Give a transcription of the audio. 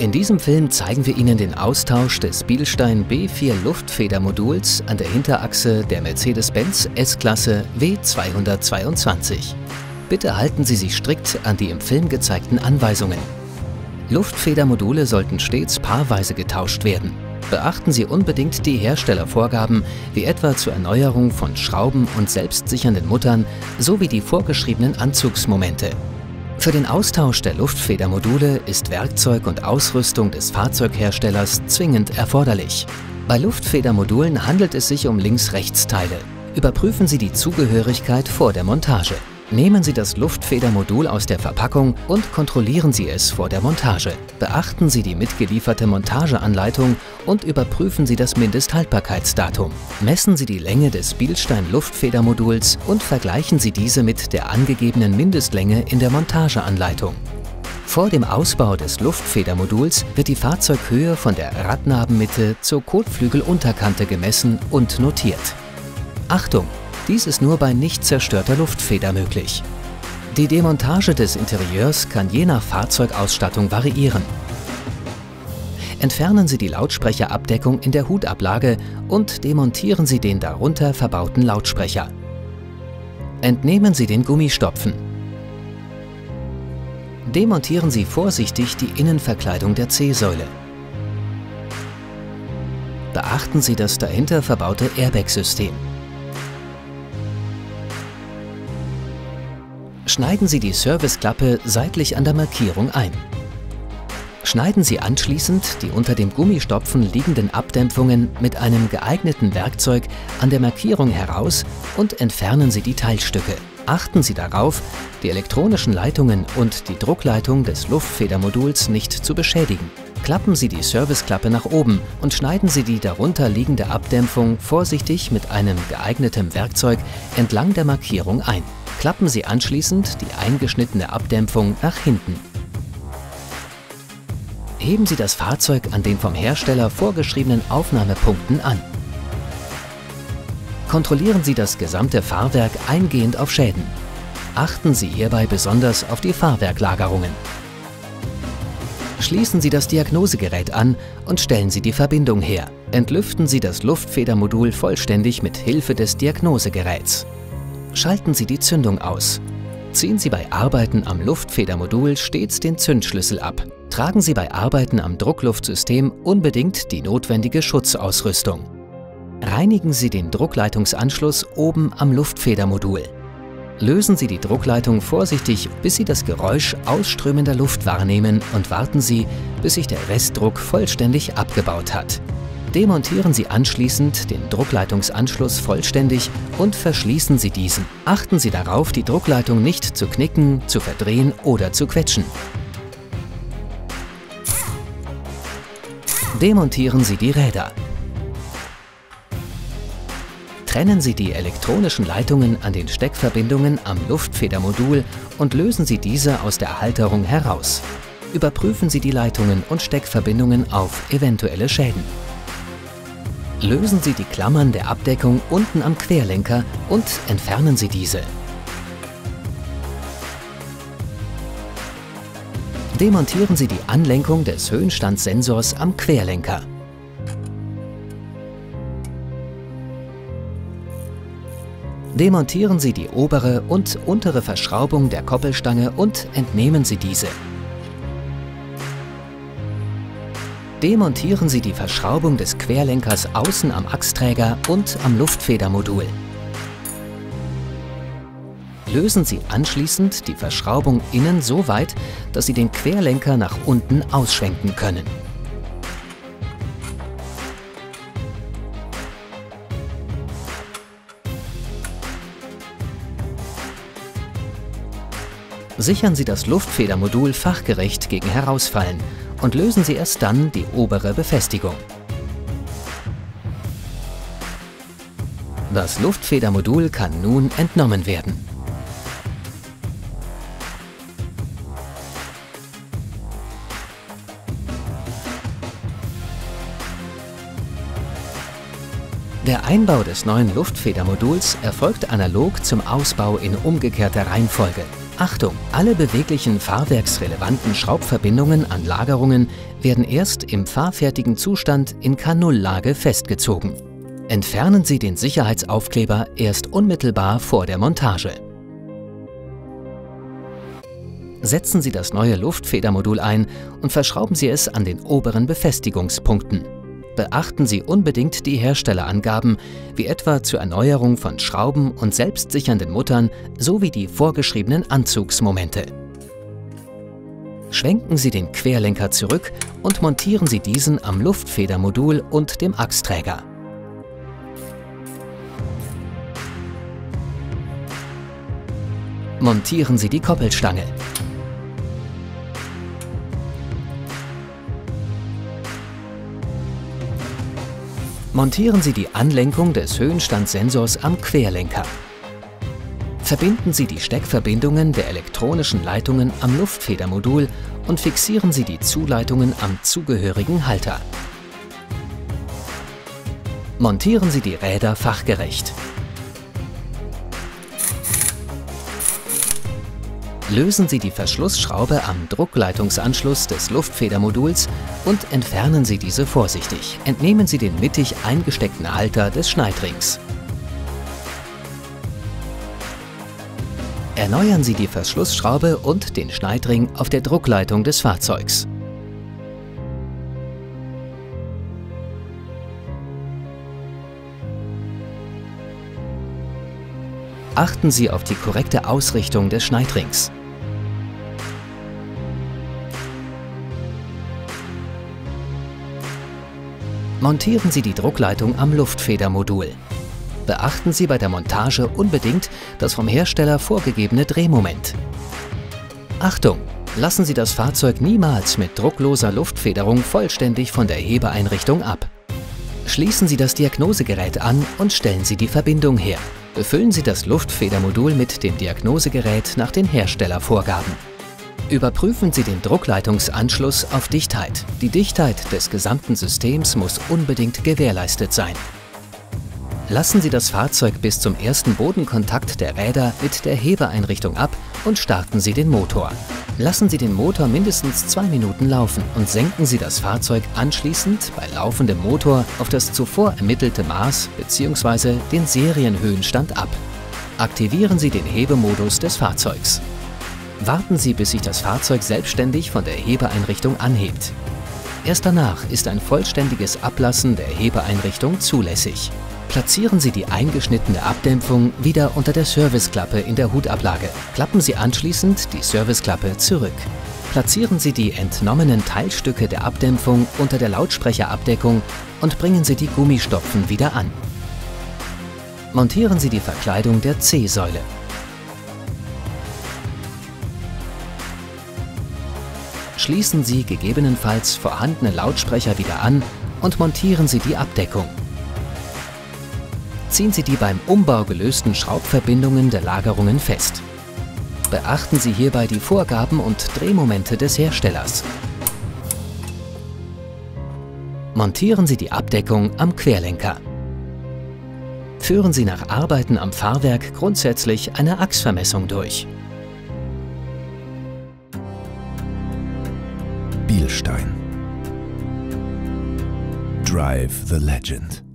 In diesem Film zeigen wir Ihnen den Austausch des Bielstein B4 Luftfedermoduls an der Hinterachse der Mercedes-Benz S-Klasse W222. Bitte halten Sie sich strikt an die im Film gezeigten Anweisungen. Luftfedermodule sollten stets paarweise getauscht werden. Beachten Sie unbedingt die Herstellervorgaben, wie etwa zur Erneuerung von Schrauben und selbstsichernden Muttern sowie die vorgeschriebenen Anzugsmomente. Für den Austausch der Luftfedermodule ist Werkzeug und Ausrüstung des Fahrzeugherstellers zwingend erforderlich. Bei Luftfedermodulen handelt es sich um Links-Rechts-Teile. Überprüfen Sie die Zugehörigkeit vor der Montage. Nehmen Sie das Luftfedermodul aus der Verpackung und kontrollieren Sie es vor der Montage. Beachten Sie die mitgelieferte Montageanleitung und überprüfen Sie das Mindesthaltbarkeitsdatum. Messen Sie die Länge des Bielstein Luftfedermoduls und vergleichen Sie diese mit der angegebenen Mindestlänge in der Montageanleitung. Vor dem Ausbau des Luftfedermoduls wird die Fahrzeughöhe von der Radnabenmitte zur Kotflügelunterkante gemessen und notiert. Achtung! Dies ist nur bei nicht zerstörter Luftfeder möglich. Die Demontage des Interieurs kann je nach Fahrzeugausstattung variieren. Entfernen Sie die Lautsprecherabdeckung in der Hutablage und demontieren Sie den darunter verbauten Lautsprecher. Entnehmen Sie den Gummistopfen. Demontieren Sie vorsichtig die Innenverkleidung der C-Säule. Beachten Sie das dahinter verbaute Airbag-System. Schneiden Sie die Serviceklappe seitlich an der Markierung ein. Schneiden Sie anschließend die unter dem Gummistopfen liegenden Abdämpfungen mit einem geeigneten Werkzeug an der Markierung heraus und entfernen Sie die Teilstücke. Achten Sie darauf, die elektronischen Leitungen und die Druckleitung des Luftfedermoduls nicht zu beschädigen. Klappen Sie die Serviceklappe nach oben und schneiden Sie die darunter liegende Abdämpfung vorsichtig mit einem geeigneten Werkzeug entlang der Markierung ein. Klappen Sie anschließend die eingeschnittene Abdämpfung nach hinten. Heben Sie das Fahrzeug an den vom Hersteller vorgeschriebenen Aufnahmepunkten an. Kontrollieren Sie das gesamte Fahrwerk eingehend auf Schäden. Achten Sie hierbei besonders auf die Fahrwerklagerungen. Schließen Sie das Diagnosegerät an und stellen Sie die Verbindung her. Entlüften Sie das Luftfedermodul vollständig mit Hilfe des Diagnosegeräts. Schalten Sie die Zündung aus. Ziehen Sie bei Arbeiten am Luftfedermodul stets den Zündschlüssel ab. Tragen Sie bei Arbeiten am Druckluftsystem unbedingt die notwendige Schutzausrüstung. Reinigen Sie den Druckleitungsanschluss oben am Luftfedermodul. Lösen Sie die Druckleitung vorsichtig, bis Sie das Geräusch ausströmender Luft wahrnehmen und warten Sie, bis sich der Restdruck vollständig abgebaut hat. Demontieren Sie anschließend den Druckleitungsanschluss vollständig und verschließen Sie diesen. Achten Sie darauf, die Druckleitung nicht zu knicken, zu verdrehen oder zu quetschen. Demontieren Sie die Räder. Trennen Sie die elektronischen Leitungen an den Steckverbindungen am Luftfedermodul und lösen Sie diese aus der Halterung heraus. Überprüfen Sie die Leitungen und Steckverbindungen auf eventuelle Schäden. Lösen Sie die Klammern der Abdeckung unten am Querlenker und entfernen Sie diese. Demontieren Sie die Anlenkung des Höhenstandssensors am Querlenker. Demontieren Sie die obere und untere Verschraubung der Koppelstange und entnehmen Sie diese. Demontieren Sie die Verschraubung des Querlenkers außen am Achsträger und am Luftfedermodul. Lösen Sie anschließend die Verschraubung innen so weit, dass Sie den Querlenker nach unten ausschwenken können. Sichern Sie das Luftfedermodul fachgerecht gegen Herausfallen und lösen Sie erst dann die obere Befestigung. Das Luftfedermodul kann nun entnommen werden. Der Einbau des neuen Luftfedermoduls erfolgt analog zum Ausbau in umgekehrter Reihenfolge. Achtung! Alle beweglichen fahrwerksrelevanten Schraubverbindungen an Lagerungen werden erst im fahrfertigen Zustand in K0-Lage festgezogen. Entfernen Sie den Sicherheitsaufkleber erst unmittelbar vor der Montage. Setzen Sie das neue Luftfedermodul ein und verschrauben Sie es an den oberen Befestigungspunkten. Beachten Sie unbedingt die Herstellerangaben, wie etwa zur Erneuerung von Schrauben und selbstsichernden Muttern sowie die vorgeschriebenen Anzugsmomente. Schwenken Sie den Querlenker zurück und montieren Sie diesen am Luftfedermodul und dem Achsträger. Montieren Sie die Koppelstange. Montieren Sie die Anlenkung des Höhenstandssensors am Querlenker. Verbinden Sie die Steckverbindungen der elektronischen Leitungen am Luftfedermodul und fixieren Sie die Zuleitungen am zugehörigen Halter. Montieren Sie die Räder fachgerecht. Lösen Sie die Verschlussschraube am Druckleitungsanschluss des Luftfedermoduls und entfernen Sie diese vorsichtig. Entnehmen Sie den mittig eingesteckten Halter des Schneidrings. Erneuern Sie die Verschlussschraube und den Schneidring auf der Druckleitung des Fahrzeugs. Achten Sie auf die korrekte Ausrichtung des Schneidrings. Montieren Sie die Druckleitung am Luftfedermodul. Beachten Sie bei der Montage unbedingt das vom Hersteller vorgegebene Drehmoment. Achtung! Lassen Sie das Fahrzeug niemals mit druckloser Luftfederung vollständig von der Hebeeinrichtung ab. Schließen Sie das Diagnosegerät an und stellen Sie die Verbindung her. Befüllen Sie das Luftfedermodul mit dem Diagnosegerät nach den Herstellervorgaben. Überprüfen Sie den Druckleitungsanschluss auf Dichtheit. Die Dichtheit des gesamten Systems muss unbedingt gewährleistet sein. Lassen Sie das Fahrzeug bis zum ersten Bodenkontakt der Räder mit der Hebeeinrichtung ab und starten Sie den Motor. Lassen Sie den Motor mindestens zwei Minuten laufen und senken Sie das Fahrzeug anschließend bei laufendem Motor auf das zuvor ermittelte Maß bzw. den Serienhöhenstand ab. Aktivieren Sie den Hebemodus des Fahrzeugs. Warten Sie, bis sich das Fahrzeug selbstständig von der Hebeeinrichtung anhebt. Erst danach ist ein vollständiges Ablassen der Hebeeinrichtung zulässig. Platzieren Sie die eingeschnittene Abdämpfung wieder unter der Serviceklappe in der Hutablage. Klappen Sie anschließend die Serviceklappe zurück. Platzieren Sie die entnommenen Teilstücke der Abdämpfung unter der Lautsprecherabdeckung und bringen Sie die Gummistopfen wieder an. Montieren Sie die Verkleidung der C-Säule. Schließen Sie gegebenenfalls vorhandene Lautsprecher wieder an und montieren Sie die Abdeckung. Ziehen Sie die beim Umbau gelösten Schraubverbindungen der Lagerungen fest. Beachten Sie hierbei die Vorgaben und Drehmomente des Herstellers. Montieren Sie die Abdeckung am Querlenker. Führen Sie nach Arbeiten am Fahrwerk grundsätzlich eine Achsvermessung durch. Bielstein. Drive the Legend.